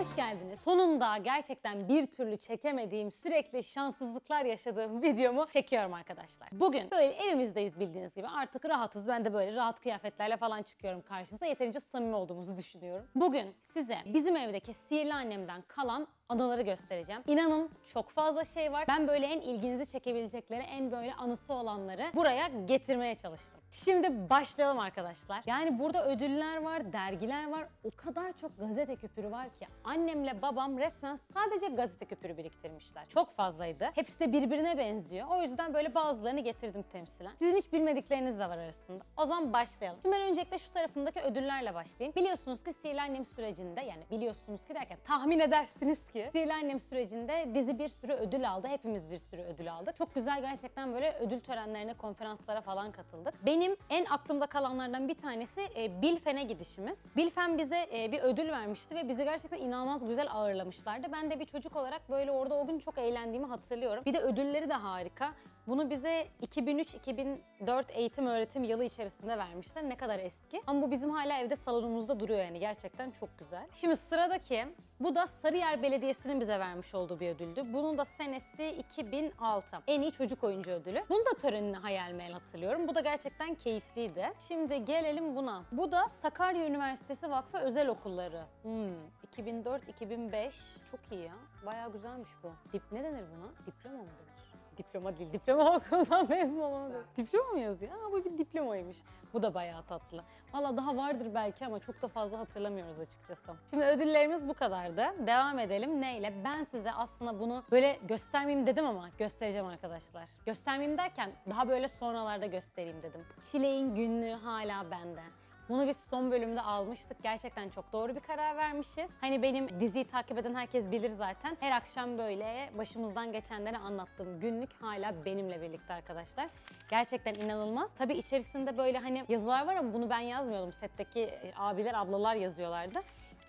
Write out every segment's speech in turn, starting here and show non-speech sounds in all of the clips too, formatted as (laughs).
hoş geldiniz. Sonunda gerçekten bir türlü çekemediğim, sürekli şanssızlıklar yaşadığım (laughs) videomu çekiyorum arkadaşlar. Bugün böyle evimizdeyiz bildiğiniz gibi. Artık rahatız. Ben de böyle rahat kıyafetlerle falan çıkıyorum karşınıza. Yeterince samimi olduğumuzu düşünüyorum. Bugün size bizim evdeki sihirli annemden kalan anıları göstereceğim. İnanın çok fazla şey var. Ben böyle en ilginizi çekebilecekleri, en böyle anısı olanları buraya getirmeye çalıştım. Şimdi başlayalım arkadaşlar. Yani burada ödüller var, dergiler var. O kadar çok gazete küpürü var ki annemle babam resmen sadece gazete küpürü biriktirmişler. Çok fazlaydı. Hepsi de birbirine benziyor. O yüzden böyle bazılarını getirdim temsilen. Sizin hiç bilmedikleriniz de var arasında. O zaman başlayalım. Şimdi ben öncelikle şu tarafındaki ödüllerle başlayayım. Biliyorsunuz ki Sihirli Annem sürecinde yani biliyorsunuz ki derken tahmin edersiniz ki Sihirli Annem sürecinde dizi bir sürü ödül aldı. Hepimiz bir sürü ödül aldık. Çok güzel gerçekten böyle ödül törenlerine, konferanslara falan katıldık. Benim en aklımda kalanlardan bir tanesi e, Bilfen'e gidişimiz. Bilfen bize e, bir ödül vermişti ve bizi gerçekten inanılmaz güzel ağırlamışlardı. Ben de bir çocuk olarak böyle orada o gün çok eğlendiğimi hatırlıyorum. Bir de ödülleri de harika. Bunu bize 2003-2004 eğitim öğretim yılı içerisinde vermişler. Ne kadar eski. Ama bu bizim hala evde salonumuzda duruyor yani gerçekten çok güzel. Şimdi sıradaki bu da Sarıyer Belediyesi'nin bize vermiş olduğu bir ödüldü. Bunun da senesi 2006. En iyi çocuk oyuncu ödülü. Bunu da törenini hayal meyal hatırlıyorum. Bu da gerçekten keyifliydi. Şimdi gelelim buna. Bu da Sakarya Üniversitesi Vakfı Özel Okulları. Hmm, 2004-2005. Çok iyi ya. Bayağı güzelmiş bu. Dip ne denir buna? Diploma mı denir? Diploma değil, diploma (laughs) okulundan mezun değil. Diploma mı yazıyor? Aa, bu bir diplomaymış. Bu da bayağı tatlı. Valla daha vardır belki ama çok da fazla hatırlamıyoruz açıkçası. Şimdi ödüllerimiz bu kadardı. Devam edelim. Neyle? Ben size aslında bunu böyle göstermeyeyim dedim ama göstereceğim arkadaşlar. Göstermeyeyim derken daha böyle sonralarda göstereyim dedim. Çileğin günlüğü hala bende. Bunu biz son bölümde almıştık. Gerçekten çok doğru bir karar vermişiz. Hani benim diziyi takip eden herkes bilir zaten. Her akşam böyle başımızdan geçenleri anlattığım günlük hala benimle birlikte arkadaşlar. Gerçekten inanılmaz. Tabii içerisinde böyle hani yazılar var ama bunu ben yazmıyordum. Setteki abiler, ablalar yazıyorlardı.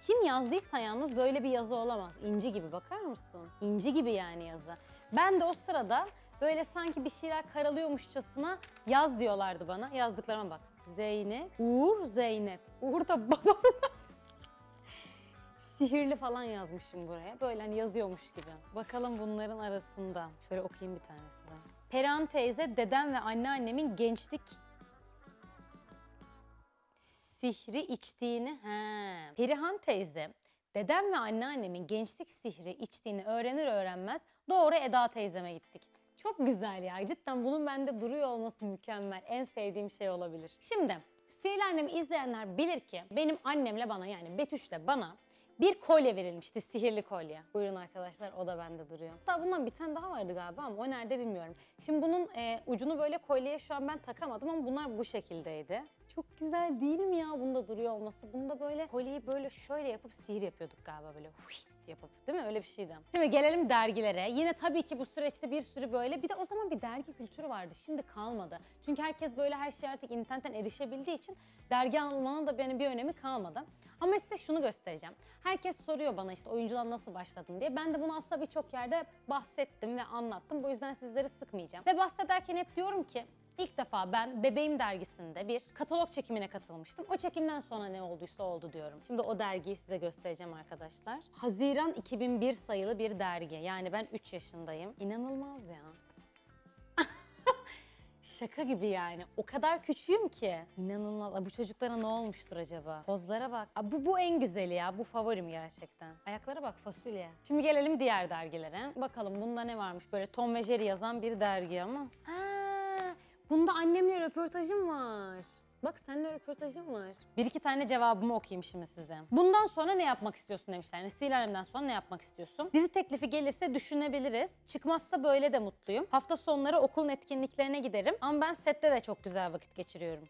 Kim yazdıysa yalnız böyle bir yazı olamaz. İnci gibi bakar mısın? İnci gibi yani yazı. Ben de o sırada böyle sanki bir şeyler karalıyormuşçasına yaz diyorlardı bana. Yazdıklarıma bak. Zeynep, Uğur, Zeynep. Uğur da (laughs) babamın Sihirli falan yazmışım buraya. Böyle hani yazıyormuş gibi. Bakalım bunların arasında. Şöyle okuyayım bir tane size. Perihan teyze, dedem ve anneannemin gençlik sihri içtiğini... He. Perihan teyze, dedem ve anneannemin gençlik sihri içtiğini öğrenir öğrenmez doğru Eda teyzeme gittik. Çok güzel ya. Cidden bunun bende duruyor olması mükemmel. En sevdiğim şey olabilir. Şimdi Sihirli Annem'i izleyenler bilir ki benim annemle bana yani Betüş'le bana bir kolye verilmişti. Sihirli kolye. Buyurun arkadaşlar o da bende duruyor. Hatta bundan bir tane daha vardı galiba ama o nerede bilmiyorum. Şimdi bunun e, ucunu böyle kolyeye şu an ben takamadım ama bunlar bu şekildeydi. Çok güzel değil mi ya bunda duruyor olması? Bunda böyle kolyeyi böyle şöyle yapıp sihir yapıyorduk galiba böyle huit yapıp değil mi? Öyle bir şeydi. Şimdi gelelim dergilere. Yine tabii ki bu süreçte bir sürü böyle bir de o zaman bir dergi kültürü vardı. Şimdi kalmadı. Çünkü herkes böyle her şeye artık internetten erişebildiği için dergi almanın da benim bir önemi kalmadı. Ama size şunu göstereceğim. Herkes soruyor bana işte oyunculuğa nasıl başladın diye. Ben de bunu aslında birçok yerde bahsettim ve anlattım. Bu yüzden sizleri sıkmayacağım. Ve bahsederken hep diyorum ki İlk defa ben Bebeğim dergisinde bir katalog çekimine katılmıştım. O çekimden sonra ne olduysa oldu diyorum. Şimdi o dergiyi size göstereceğim arkadaşlar. Haziran 2001 sayılı bir dergi. Yani ben 3 yaşındayım. İnanılmaz ya. (laughs) Şaka gibi yani. O kadar küçüğüm ki. İnanılmaz. Bu çocuklara ne olmuştur acaba? Pozlara bak. Aa, bu bu en güzeli ya. Bu favorim gerçekten. Ayaklara bak fasulye. Şimdi gelelim diğer dergilere. Bakalım bunda ne varmış? Böyle Tom ve Jerry yazan bir dergi ama. Ha, bunda annemle röportajım var. Bak seninle röportajım var. Bir iki tane cevabımı okuyayım şimdi size. Bundan sonra ne yapmak istiyorsun demişler. Sihirli Alem'den sonra ne yapmak istiyorsun? Dizi teklifi gelirse düşünebiliriz. Çıkmazsa böyle de mutluyum. Hafta sonları okulun etkinliklerine giderim. Ama ben sette de çok güzel vakit geçiriyorum.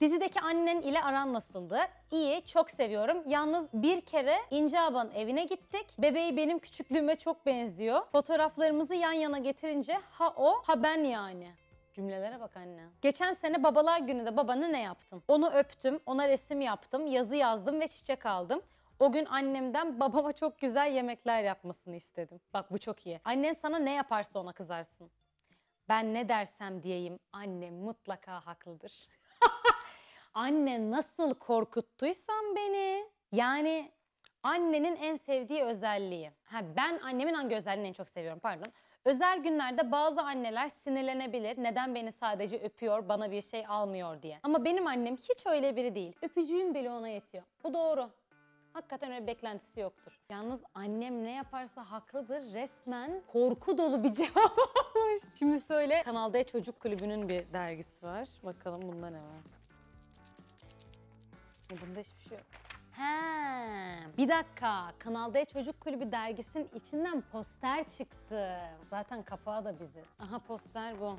Dizideki annen ile aran nasıldı? İyi, çok seviyorum. Yalnız bir kere İnce Aba'nın evine gittik. Bebeği benim küçüklüğüme çok benziyor. Fotoğraflarımızı yan yana getirince ha o, ha ben yani. Cümlelere bak anne. Geçen sene babalar gününde babanı ne yaptın? Onu öptüm, ona resim yaptım, yazı yazdım ve çiçek aldım. O gün annemden babama çok güzel yemekler yapmasını istedim. Bak bu çok iyi. Annen sana ne yaparsa ona kızarsın. Ben ne dersem diyeyim annem mutlaka haklıdır. (laughs) Anne nasıl korkuttuysan beni. Yani Annenin en sevdiği özelliği. Ha ben annemin hangi özelliğini en çok seviyorum pardon. Özel günlerde bazı anneler sinirlenebilir. Neden beni sadece öpüyor, bana bir şey almıyor diye. Ama benim annem hiç öyle biri değil. Öpücüğüm bile ona yetiyor. Bu doğru. Hakikaten öyle beklentisi yoktur. Yalnız annem ne yaparsa haklıdır. Resmen korku dolu bir (laughs) cevap almış. Şimdi söyle Kanal D Çocuk Kulübü'nün bir dergisi var. Bakalım bunda ne var? E, Bunda hiçbir şey yok. He, bir dakika. Kanal D Çocuk Kulübü dergisinin içinden poster çıktı. Zaten kapağı da biziz. Aha poster bu.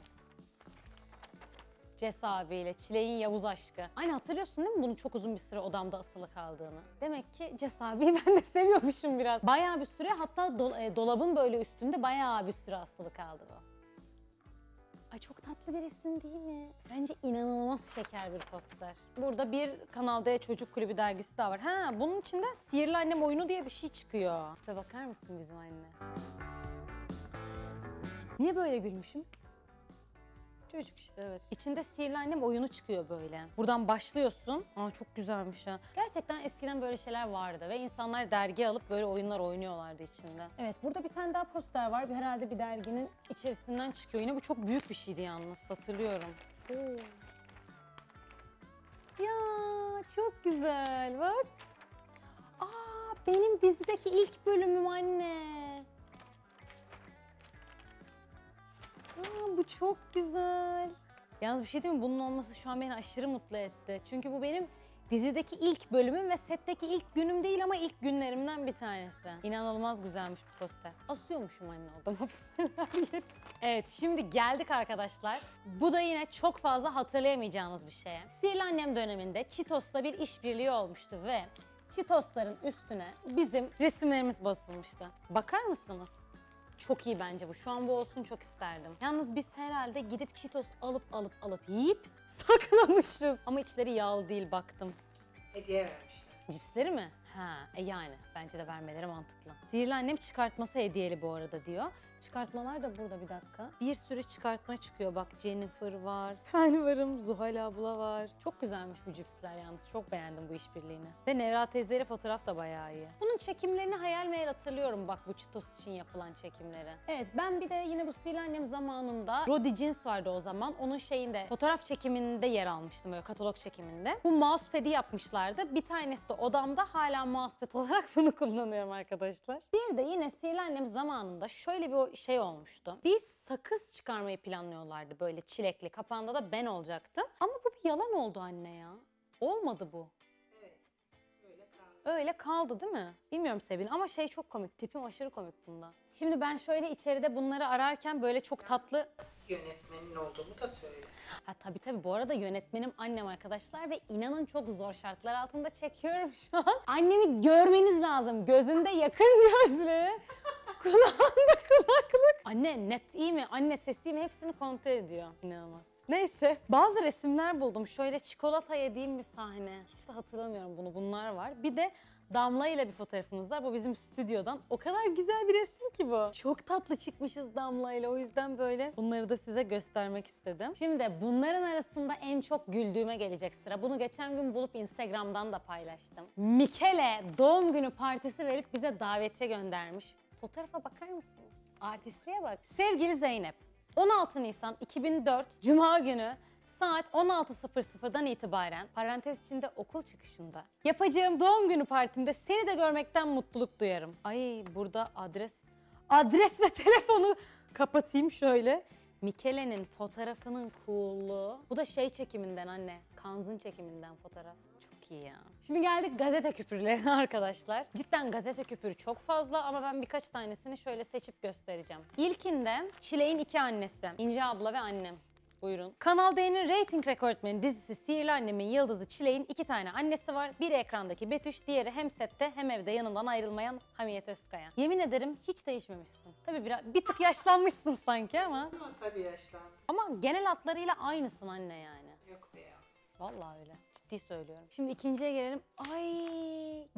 Ces abiyle Çileğin Yavuz aşkı. Aynı hatırlıyorsun değil mi bunun çok uzun bir süre odamda asılı kaldığını? Demek ki Ces abiyi (laughs) ben de seviyormuşum biraz. Bayağı bir süre hatta dol- e, dolabın böyle üstünde bayağı bir süre asılı kaldı bu. Ay çok tatlı bir resim değil mi? Bence inanılmaz şeker bir poster. Burada bir Kanal D Çocuk Kulübü dergisi daha var. Ha bunun içinden Sihirli Annem oyunu diye bir şey çıkıyor. Tipe bakar mısın bizim anne? Niye böyle gülmüşüm? Çocuk işte evet. İçinde Sihirli Annem oyunu çıkıyor böyle. Buradan başlıyorsun. Aa çok güzelmiş ha. Gerçekten eskiden böyle şeyler vardı ve insanlar dergi alıp böyle oyunlar oynuyorlardı içinde. Evet burada bir tane daha poster var. Bir- Herhalde bir derginin içerisinden çıkıyor. Yine bu çok büyük bir şeydi yalnız hatırlıyorum. Oo. Ya çok güzel bak. Aa benim dizideki ilk bölümüm anne. Aa, bu çok güzel. Yalnız bir şey değil mi? Bunun olması şu an beni aşırı mutlu etti. Çünkü bu benim dizideki ilk bölümüm ve setteki ilk günüm değil ama ilk günlerimden bir tanesi. İnanılmaz güzelmiş bu poster. Asıyormuşum anne odama. (laughs) Evet şimdi geldik arkadaşlar. Bu da yine çok fazla hatırlayamayacağınız bir şeye. Sihirli Annem döneminde Cheetos'la bir işbirliği olmuştu ve Cheetos'ların üstüne bizim resimlerimiz basılmıştı. Bakar mısınız? Çok iyi bence bu. Şu an bu olsun çok isterdim. Yalnız biz herhalde gidip Cheetos alıp alıp alıp yiyip (laughs) saklamışız. Ama içleri yağlı değil baktım. Hediye vermişler. Cipsleri mi? Ha, e yani bence de vermeleri mantıklı. Sihirli annem çıkartması hediyeli bu arada diyor. Çıkartmalar da burada bir dakika. Bir sürü çıkartma çıkıyor. Bak Jennifer var, (laughs) ben varım, Zuhal abla var. Çok güzelmiş bu cipsler yalnız. Çok beğendim bu işbirliğini. Ve Nevra teyzeyle fotoğraf da bayağı iyi. Bunun çekimlerini hayal meyal hatırlıyorum bak bu Cheetos için yapılan çekimleri. Evet ben bir de yine bu Sihirli Annem zamanında Rodi Jeans vardı o zaman. Onun şeyinde fotoğraf çekiminde yer almıştım böyle katalog çekiminde. Bu mousepad'i yapmışlardı. Bir tanesi de odamda hala mousepad (laughs) olarak bunu kullanıyorum arkadaşlar. Bir de yine Sihirli Annem zamanında şöyle bir şey olmuştu. Bir sakız çıkarmayı planlıyorlardı böyle çilekli. Kapağında da ben olacaktım. Ama bu bir yalan oldu anne ya. Olmadı bu. Evet. Böyle kaldı. Öyle kaldı değil mi? Bilmiyorum Sevin ama şey çok komik. Tipim aşırı komik bunda. Şimdi ben şöyle içeride bunları ararken böyle çok tatlı... Yönetmenin olduğumu da söyle. Ha tabii tabii bu arada yönetmenim annem arkadaşlar ve inanın çok zor şartlar altında çekiyorum şu an. Annemi görmeniz lazım. Gözünde yakın (laughs) gözlü. Kulağında kulaklık. Anne net iyi mi? Anne sesi mi? Hepsini kontrol ediyor. İnanılmaz. Neyse. Bazı resimler buldum. Şöyle çikolata yediğim bir sahne. Hiç de hatırlamıyorum bunu. Bunlar var. Bir de Damla ile bir fotoğrafımız var. Bu bizim stüdyodan. O kadar güzel bir resim ki bu. Çok tatlı çıkmışız Damla ile. O yüzden böyle bunları da size göstermek istedim. Şimdi bunların arasında en çok güldüğüme gelecek sıra. Bunu geçen gün bulup Instagram'dan da paylaştım. Mikele doğum günü partisi verip bize davetiye göndermiş. Fotoğrafa bakar mısınız? Artistliğe bak. Sevgili Zeynep, 16 Nisan 2004 Cuma günü saat 16.00'dan itibaren parantez içinde okul çıkışında yapacağım doğum günü partimde seni de görmekten mutluluk duyarım. Ay burada adres adres ve (laughs) telefonu kapatayım şöyle. Mikele'nin fotoğrafının coolluğu. Bu da şey çekiminden anne. Kanzın çekiminden fotoğraf. Çok iyi ya. Şimdi geldik gazete küpürlerine (laughs) arkadaşlar. Cidden gazete küpürü çok fazla ama ben birkaç tanesini şöyle seçip göstereceğim. İlkinde Çileğin iki annesi. İnce abla ve annem. Buyurun. Kanal D'nin rating rekortmeni dizisi Sihirli Annem'in yıldızı Çileğin iki tane annesi var. Biri ekrandaki Betüş, diğeri hem sette hem evde yanından ayrılmayan Hamiyet Özkaya. Yemin ederim hiç değişmemişsin. Tabii biraz, bir tık yaşlanmışsın sanki ama. Ama tabii yaşlandı. Ama genel hatlarıyla aynısın anne yani. Yok be ya. Vallahi öyle. Ciddi söylüyorum. Şimdi ikinciye gelelim. Ay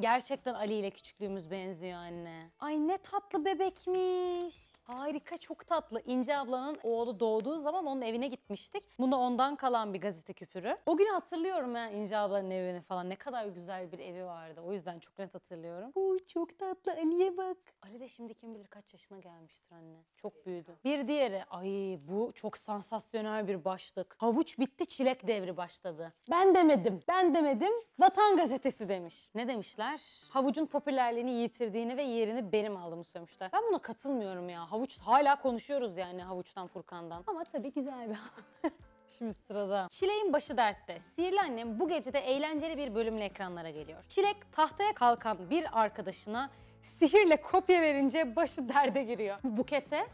gerçekten Ali ile küçüklüğümüz benziyor anne. Ay ne tatlı bebekmiş. Harika, çok tatlı. İnce ablanın oğlu doğduğu zaman onun evine gitmiştik. Bu da ondan kalan bir gazete küpürü. O günü hatırlıyorum ha İnce ablanın evini falan. Ne kadar güzel bir evi vardı. O yüzden çok net hatırlıyorum. Uy çok tatlı Ali'ye bak. Ali de şimdi kim bilir kaç yaşına gelmiştir anne. Çok büyüdü. Bir diğeri, ay bu çok sansasyonel bir başlık. Havuç bitti, çilek devri başladı. Ben demedim, ben demedim. Vatan gazetesi demiş. Ne demişler? Havucun popülerliğini yitirdiğini ve yerini benim aldığımı söylemişler. Ben buna katılmıyorum ya. Havuç hala konuşuyoruz yani havuçtan Furkan'dan. Ama tabii güzel bir. (laughs) Şimdi sırada. Çilek'in başı dertte. Sihirli annem bu gece de eğlenceli bir bölümle ekranlara geliyor. Çilek tahtaya kalkan bir arkadaşına sihirle kopya verince başı derde giriyor. Bukete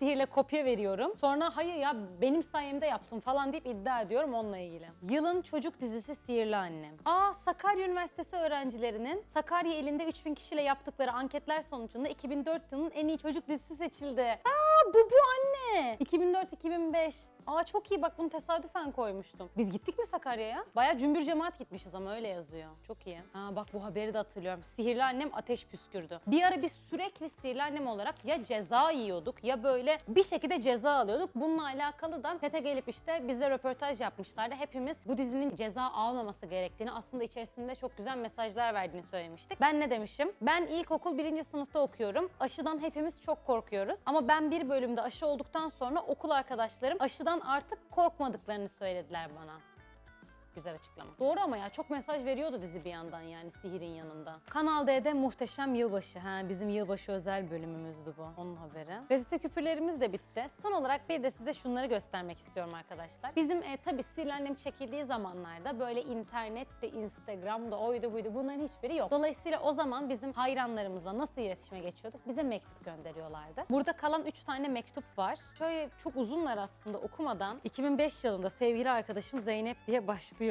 sihirle kopya veriyorum. Sonra hayır ya benim sayemde yaptım falan deyip iddia ediyorum onunla ilgili. Yılın çocuk dizisi Sihirli Annem. Aa Sakarya Üniversitesi öğrencilerinin Sakarya elinde 3000 kişiyle yaptıkları anketler sonucunda 2004 yılının en iyi çocuk dizisi seçildi. Aa bu bu anne. 2004-2005. Aa çok iyi bak bunu tesadüfen koymuştum. Biz gittik mi Sakarya'ya? Baya cümbür cemaat gitmişiz ama öyle yazıyor. Çok iyi. Ha bak bu haberi de hatırlıyorum. Sihirli annem ateş püskürdü. Bir ara biz sürekli sihirli annem olarak ya ceza yiyorduk ya böyle bir şekilde ceza alıyorduk. Bununla alakalı da TET'e gelip işte bize röportaj yapmışlardı. Hepimiz bu dizinin ceza almaması gerektiğini aslında içerisinde çok güzel mesajlar verdiğini söylemiştik. Ben ne demişim? Ben ilkokul birinci sınıfta okuyorum. Aşıdan hepimiz çok korkuyoruz. Ama ben bir bölümde aşı olduktan sonra okul arkadaşlarım aşıdan artık korkmadıklarını söylediler bana. Güzel açıklama. Doğru ama ya çok mesaj veriyordu dizi bir yandan yani sihirin yanında. Kanal D'de muhteşem yılbaşı. Ha, bizim yılbaşı özel bölümümüzdü bu. Onun haberi. Gazete küpürlerimiz de bitti. Son olarak bir de size şunları göstermek istiyorum arkadaşlar. Bizim e, tabii Sihirli Annem çekildiği zamanlarda böyle internette, Instagram'da, oydu buydu bunların hiçbiri yok. Dolayısıyla o zaman bizim hayranlarımızla nasıl iletişime geçiyorduk? Bize mektup gönderiyorlardı. Burada kalan 3 tane mektup var. Şöyle çok uzunlar aslında okumadan 2005 yılında sevgili arkadaşım Zeynep diye başlıyor.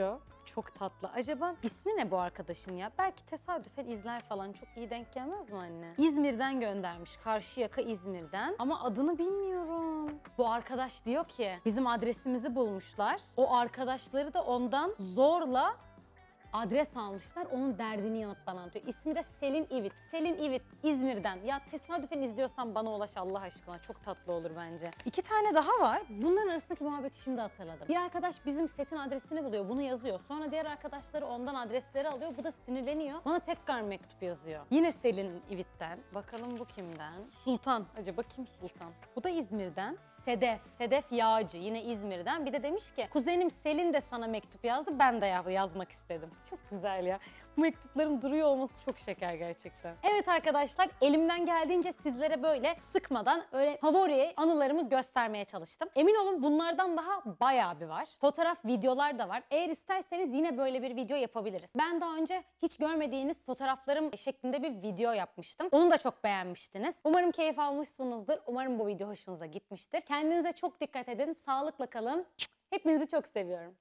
Çok tatlı. Acaba ismi ne bu arkadaşın ya? Belki tesadüfen izler falan. Çok iyi denk gelmez mi anne? İzmir'den göndermiş. Karşıyaka İzmir'den. Ama adını bilmiyorum. Bu arkadaş diyor ki bizim adresimizi bulmuşlar. O arkadaşları da ondan zorla adres almışlar. Onun derdini yanıp bana. İsmi de Selin İvit. Selin İvit İzmir'den. Ya tesadüfen izliyorsan bana ulaş Allah aşkına. Çok tatlı olur bence. İki tane daha var. Bunların arasındaki muhabbeti şimdi hatırladım. Bir arkadaş bizim setin adresini buluyor. Bunu yazıyor. Sonra diğer arkadaşları ondan adresleri alıyor. Bu da sinirleniyor. Bana tekrar mektup yazıyor. Yine Selin İvit'ten. Bakalım bu kimden? Sultan. Acaba kim Sultan? Bu da İzmir'den. Sedef. Sedef Yağcı. Yine İzmir'den. Bir de demiş ki kuzenim Selin de sana mektup yazdı. Ben de ya- yazmak istedim. Çok güzel ya. Mektupların duruyor olması çok şeker gerçekten. Evet arkadaşlar elimden geldiğince sizlere böyle sıkmadan öyle favori anılarımı göstermeye çalıştım. Emin olun bunlardan daha bayağı bir var. Fotoğraf, videolar da var. Eğer isterseniz yine böyle bir video yapabiliriz. Ben daha önce hiç görmediğiniz fotoğraflarım şeklinde bir video yapmıştım. Onu da çok beğenmiştiniz. Umarım keyif almışsınızdır. Umarım bu video hoşunuza gitmiştir. Kendinize çok dikkat edin. Sağlıkla kalın. Hepinizi çok seviyorum.